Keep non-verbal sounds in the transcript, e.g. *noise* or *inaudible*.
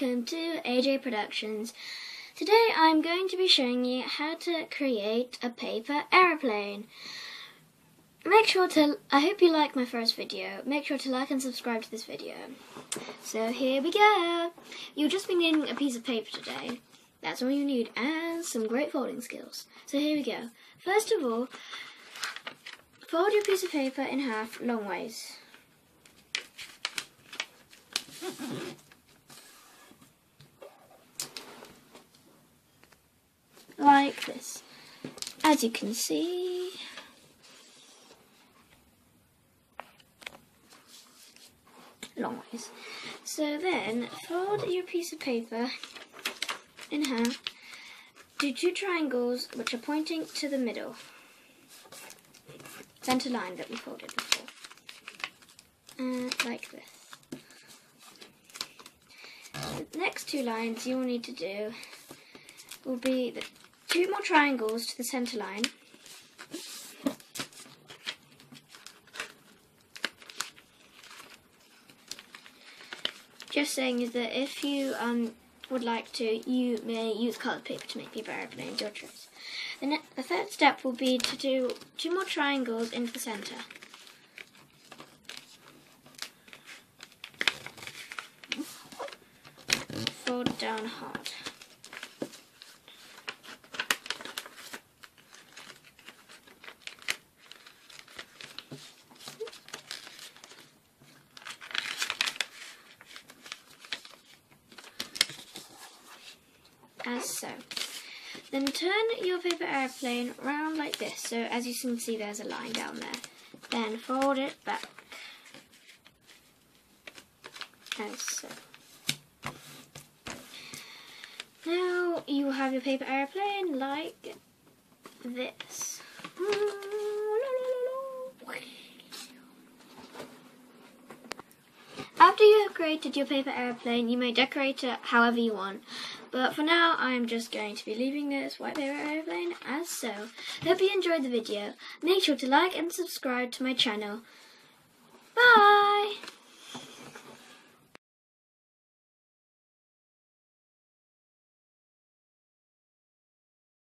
welcome to AJ Productions. Today I'm going to be showing you how to create a paper aeroplane. Make sure to, I hope you like my first video, make sure to like and subscribe to this video. So here we go. You'll just be needing a piece of paper today. That's all you need and some great folding skills. So here we go. First of all, fold your piece of paper in half long ways. This. As you can see, long ways. So then, fold your piece of paper in half. Do two triangles which are pointing to the middle. Center line that we folded before. Uh, like this. The next two lines you will need to do will be the two more triangles to the centre line. Just saying is that if you um, would like to, you may use coloured paper to make paper airplanes, your choice. The, the third step will be to do two more triangles into the centre. Fold down hard. As so. Then turn your paper airplane round like this. So as you can see, there's a line down there. Then fold it back. As so. Now you have your paper airplane like this. *laughs* Created your paper airplane, you may decorate it however you want. But for now, I'm just going to be leaving this white paper airplane as so. Hope you enjoyed the video. Make sure to like and subscribe to my channel. Bye!